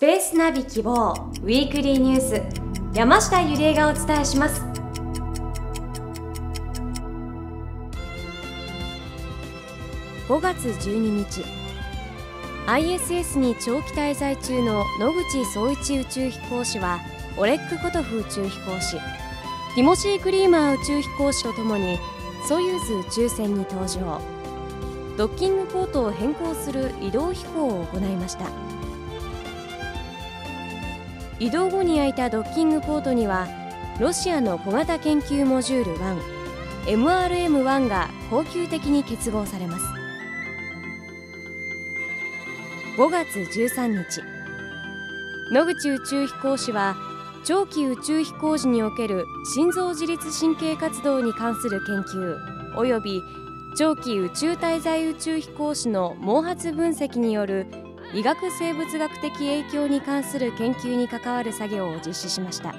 ペースナビ希望ウィークリーニュース。山下ゆりえがお伝えします。5月12日。ISS に長期滞在中の野口聡一宇宙飛行士はオレック・コトフ宇宙飛行士ティモシー・クリーマー宇宙飛行士とともにソユーズ宇宙船に搭乗。ドッキングポートを変更する移動飛行を行いました。移動後に開いたドッキングポートにはロシアの小型研究モジュール 1MRM1 が恒久的に結合されます。5月13日。野口宇宙飛行士は長期宇宙飛行時における心臓自律神経活動に関する研究および長期宇宙滞在宇宙飛行士の毛髪分析による医学生物学的影響に関する研究に関わる作業を実施しました。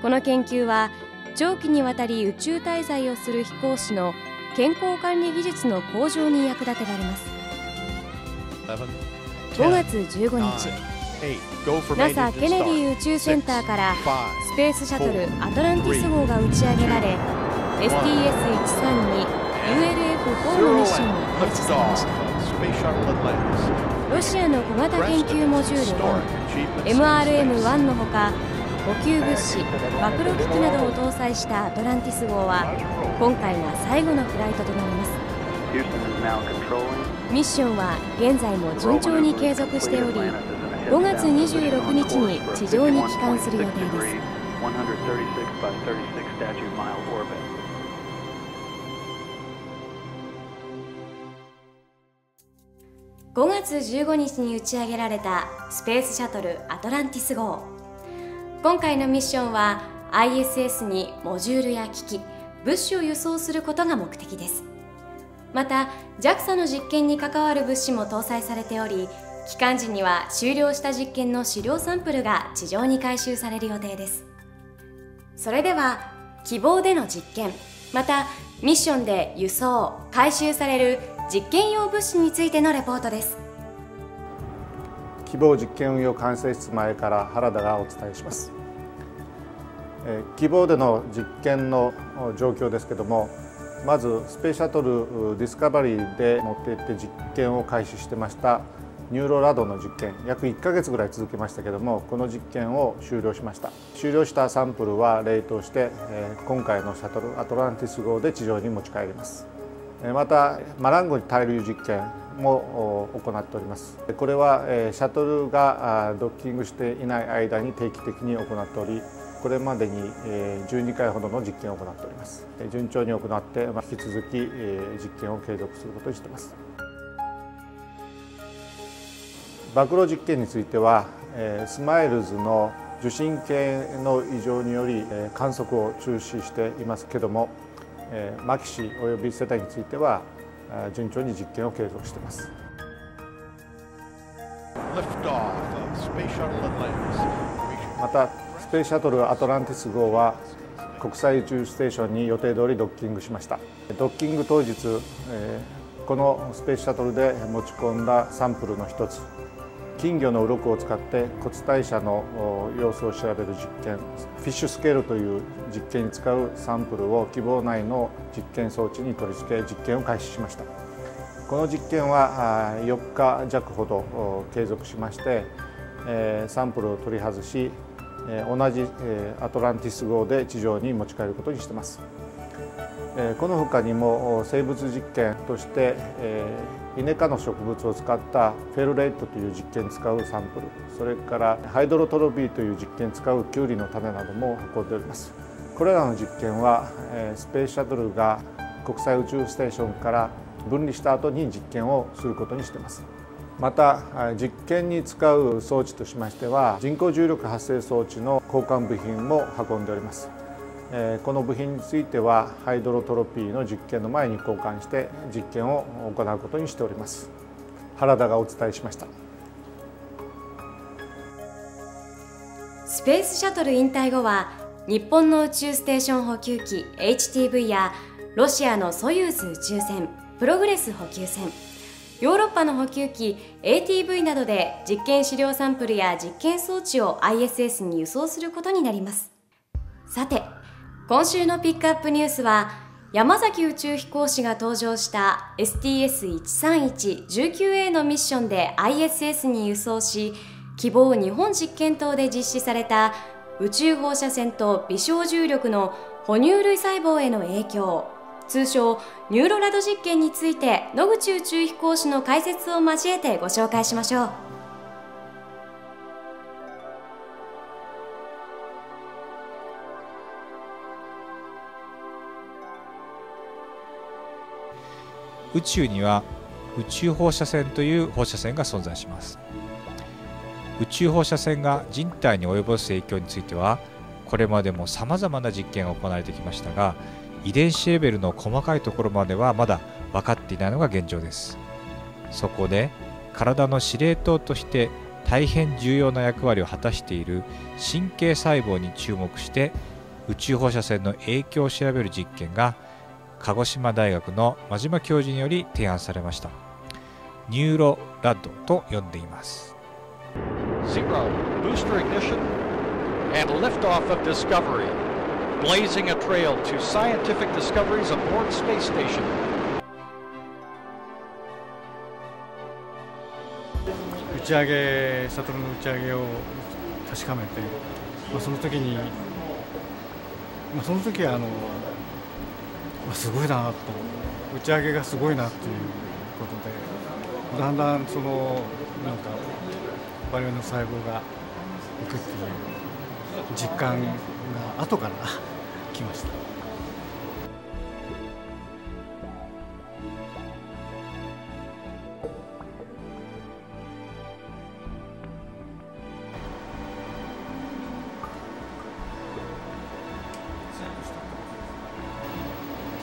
この研究は長期にわたり宇宙滞在をする飛行士の健康管理技術の向上に役立てられます。5月15日 NASA ケネディ宇宙センターからスペースシャトルアトランティス号が打ち上げられ STS-132 ULF-4 のミッションに配置されました。ロシアの小型研究モジュール MRM-1 のほか補給物資暴露機器などを搭載したアトランティス号は今回が最後のフライトとなります。ミッションは現在も順調に継続しており5月26日に地上に帰還する予定です5月15日に打ち上げられたスペースシャトルアトランティス号。今回のミッションは ISS にモジュールや機器物資を輸送することが目的です。また JAXA の実験に関わる物資も搭載されており期間時には終了した実験の資料サンプルが地上に回収される予定です。それでは希望での実験またミッションで輸送回収される実験用物資についてのレポートです。希望実験運用管制室前から原田がお伝えします。希望での実験の状況ですけどもまずスペースシャトルディスカバリーで持っていって実験を開始してましたニューロラドの実験約1ヶ月ぐらい続けましたけどもこの実験を終了しました。終了したサンプルは冷凍して今回のシャトルアトランティス号で地上に持ち帰ります。またマランゴニ対流実験も行っております。これはシャトルがドッキングしていない間に定期的に行っておりこれまでに12回ほどの実験を行っております。順調に行って引き続き実験を継続することにしています。暴露実験についてはスマイルズの受信系の異常により観測を中止していますけどもマキシおよびセダについては順調に実験を継続しています。またスペースシャトルアトランティス号は国際宇宙ステーションに予定通りドッキングしました。ドッキング当日このスペースシャトルで持ち込んだサンプルの一つ金魚の鱗を使って骨代謝の様子を調べる実験フィッシュスケールという実験に使うサンプルを希望内の実験装置に取り付け実験を開始しました。この実験は4日弱ほど継続しましてサンプルを取り外し同じアトランティス号で地上に持ち帰ることにしています。この他にも生物実験としてイネ科の植物を使ったフェルレイトという実験に使うサンプルそれからハイドロトロビーという実験に使うキュウリの種なども運んでおります。これらの実験はスペースシャトルが国際宇宙ステーションから分離した後に実験をすることにしています。また実験に使う装置としましては人工重力発生装置の交換部品も運んでおります。この部品についてはハイドロトロピの実験の前に交換して実験を行うことにしております。原田がお伝えしました。スペースシャトル引退後は日本の宇宙ステーション補給機 HTV やロシアのソユーズ宇宙船プログレス補給船ヨーロッパの補給機 ATV などで実験資料サンプルや実験装置を ISS に輸送することになります。さて今週のピックアップニュースは山崎宇宙飛行士が登場した STS-131-19A のミッションで ISS に輸送し希望日本実験棟で実施された宇宙放射線と微小重力の哺乳類細胞への影響。通称ニューロラド実験について野口宇宙飛行士の解説を交えてご紹介しましょう。宇宙には宇宙放射線という放射線が存在します。宇宙放射線が人体に及ぼす影響についてはこれまでもさまざまな実験が行われてきましたが遺伝子レベルの細かいところまではまだ分かっていないのが現状です。そこで体の司令塔として大変重要な役割を果たしている神経細胞に注目して宇宙放射線の影響を調べる実験が鹿児島大学の馬嶋教授により提案されましたニューロラッドと呼んでいます Zero, booster ignition, and liftoff of Discovery, blazing a trail to scientific discoveries aboard Space Station. 打ち上げシャトルの打ち上げを確かめて、まあ、その時に、まあ、その時はあの、まあ、すごいなと打ち上げがすごいなっていうことでだんだんそのなんか我々の細胞がいくっていう実感が後から来ました。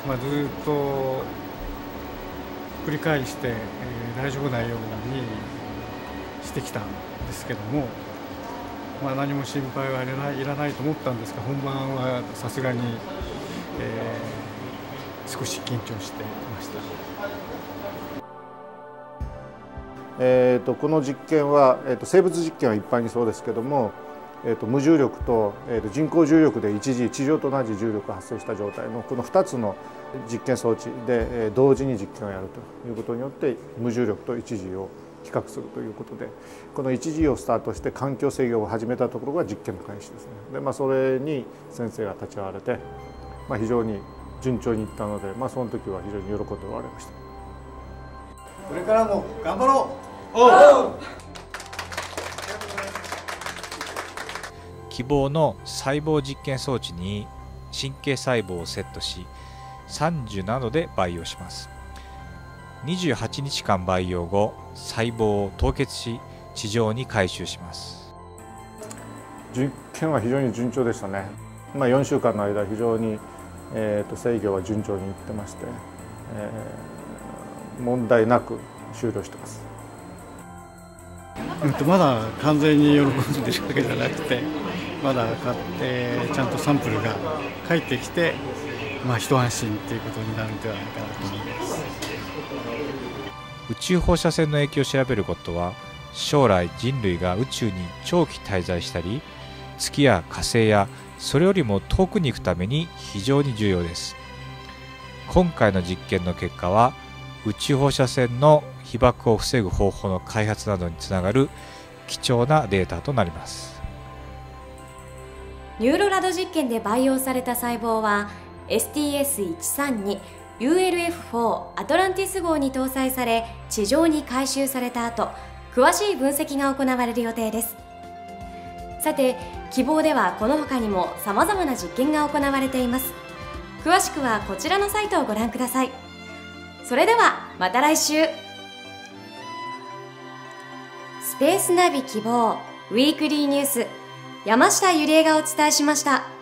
まあ、ずっと繰り返して、えー大丈夫なようにしてきたんですけども、まあ、何も心配はいらないいらないと思ったんですが本番はさすがに、えー少し緊張していました。えー、とこの実験は、えー、と生物実験は一般にそうですけども、えー、と無重力と,、えー、と人工重力で一時地上と同じ重力が発生した状態のこの2つの実験装置で、えー同時に実験をやるということによって無重力と一時を比較するということでこの一時をスタートして環境制御を始めたところが実験の開始ですね。でまあ、それに先生が立ち会われて、まあ、非常に順調にいったので、まあ、その時は非常に喜んでおられました。これからも頑張ろ希望の細胞実験装置に神経細胞をセットし37度で培養します。28日間培養後細胞を凍結し地上に回収します。実験は非常に順調でしたね、まあ、4週間の間非常に、えー、と制御は順調にいってまして、えー問題なく終了してます。う、うんと、まだ完全に喜んでるわけじゃなくてまだ買ってちゃんとサンプルが返ってきて、まあ、一安心っていうことになるんではないかなと思います。宇宙放射線の影響を調べることは将来人類が宇宙に長期滞在したり月や火星やそれよりも遠くに行くために非常に重要です今回の実験の結果は宇宙放射線の被爆を防ぐ方法の開発などにつながる貴重なデータとなりますニューロラド実験で培養された細胞は STS132 ULF4 アトランティス号に搭載され地上に回収された後詳しい分析が行われる予定です。さてきぼうではこの他にも様々な実験が行われています。詳しくはこちらのサイトをご覧ください。それではまた来週。スペースナビ希望ウィークリーニュース。山下ゆりえがお伝えしました。